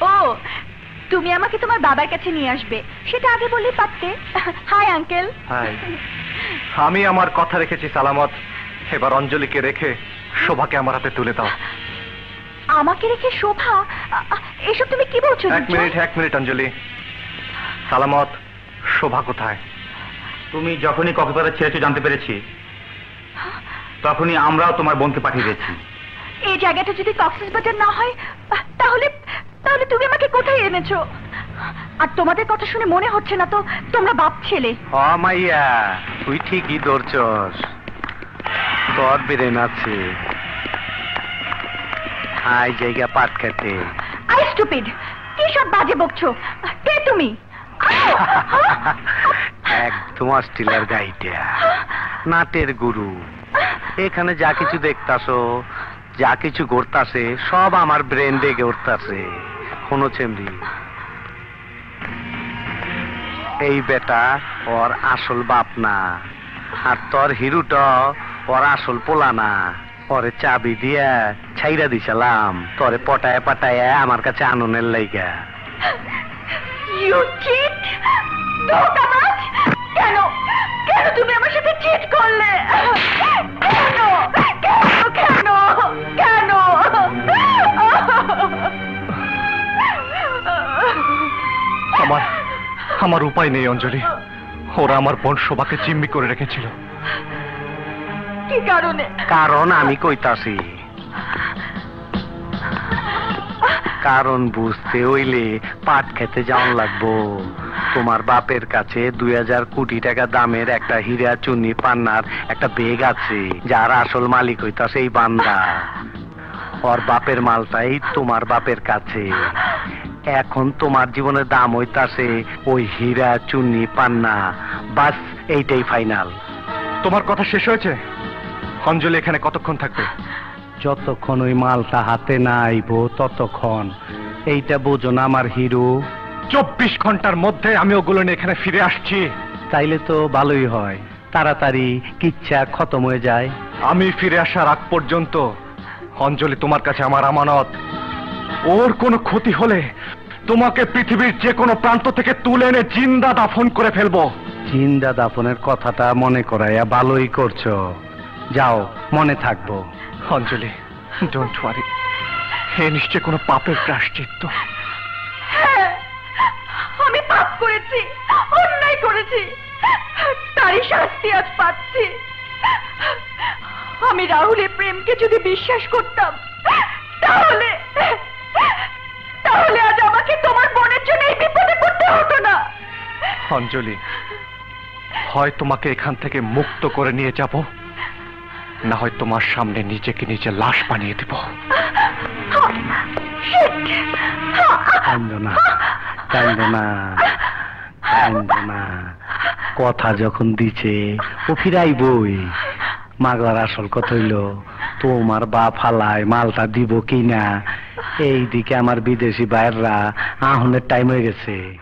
ও। তুমি আমাকে তোমার বাবার কাছে নিয়ে আসবে। সেটা আগে বললেই পারতে। Hi uncle. হাই। আমি আমার কথা রেখেছি সালামত। এবার অঞ্জলিকে রেখে শোভাকে আমার হাতে তুলে দাও। আমাকে রেখে শোভা? এসব তুমি কি বলছো এক মিনিট এক মিনিট অঞ্জলি। সালামত। শোভা কোথায়? তুমি যখনই কক্সবাজার ছেড়েছো জানতে পেরেছি। তখনই আমরাও তোমার বোনকে পাঠিয়ে দিয়েছি। এই জায়গাটা যদি কক্সেস বাজার না হয় তাহলে তাহলে তুমি আমাকে কোথায় এনেছো? আর তোমাদের কথা শুনে মনে হচ্ছে না তো তোমরা বাপ ছেলে। হ মাইয়া তুই ঠিকই ধরছস। তোর ব্রেন আছে। হাই জায়গা পাট খেতে। আই স্টুপিড কি সব বাজে বকছো? কে তুমি! একদম অস্ট্রেলিয়ার গাইটা নাটের গুরু। এখানে যা কিছু দেখতাছো, যা কিছু ঘটতাছে সব আমার ব্রেন দেখে উঠতাছে। কোনো চেমরি। এই বেটা ওর আসল বাপ না। আর তোর হিরুটা ওর আসল পোলা না। পরে চাবি দিয়া ছাইরা দিছিলাম। তোরে পটায় পাটায় আমার কাছে আননের লাইগা। ইউ চিট ধোকাবাজ? কেন? কেন তুমি আমার সাথে চিট করলে? কেন কেন? কেন? কেন? আমার আমার উপায় নেই অঞ্জলি। ওরা আমার বোন শোভাকে জিম্মি করে রেখেছিল। কি কারণে? কারণ আমি কইতাছি কারণ বুঝতে হইলে পাট খেতে যাওয়ান লাগবো। তোমার বাপের কাছে দুই হাজার কোটি টাকা দামের একটা হীরা চুন্নি পান্নার একটা বেগ আছে, যার আসল মালিক হইতাছে এই বান্দা। ওর বাপের মালটাই তোমার বাপের কাছে। এখন তোমার জীবনের দাম হইতাছে ওই হীরা চুন্নি পান্না। বাস, এইটাই ফাইনাল। তোমার কথা শেষ হয়েছে? অঞ্জলি এখানে কতক্ষণ থাকবে? যতক্ষণ ওই মালটা হাতে না আইব ততক্ষণ। এইটা বোঝো না আমার হিরো। চব্বিশ ঘণ্টার মধ্যে আমি ওগুলো নিয়ে এখানে ফিরে আসছি। তাইলে তো ভালোই হয়। তাড়াতাড়ি কিচ্ছা খতম হয়ে যায়। আমি ফিরে আসার আগ পর্যন্ত অঞ্জলি তোমার কাছে আমার আমানত। ওর কোনো ক্ষতি হলে তোমাকে পৃথিবীর যে কোনো প্রান্ত থেকে তুলে এনে জিন্দা দাফন করে ফেলব। চিন্তা দাপনের কথাটা মনে করাইয়া ভালোই করছ। যাও মনে থাকব। অঞ্জলি ডোন্ট ওয়ারি হে নিশ্চয় কোনো পাপের প্রাশ্চিত্য হ্যাঁ, আমি পাপ করেছি অন্যায় করেছি তারই শাস্তি আজ পাচ্ছি। আমি রাহুলের প্রেমকে যদি বিশ্বাস করতাম তাহলে তাহলে আজ আমাকে তোমার বোনের জন্য এই বিপদে পড়তে হতো না। অঞ্জলি হয় তোমাকে এখান থেকে মুক্ত করে নিয়ে যাব। না হয় তোমার সামনে নিজেকে নিজে লাশ বানিয়ে দেব। কান্দো না কান্দো না কান্দো না। কথা যখন দিছে, ও ফিরাইবই। মাগলার আসল কথা হইল, তোমার বাপ হালায় মালটা দিব কিনা? এইদিকে আমার বিদেশি বাইররা আহনের টাইম হয়ে গেছে।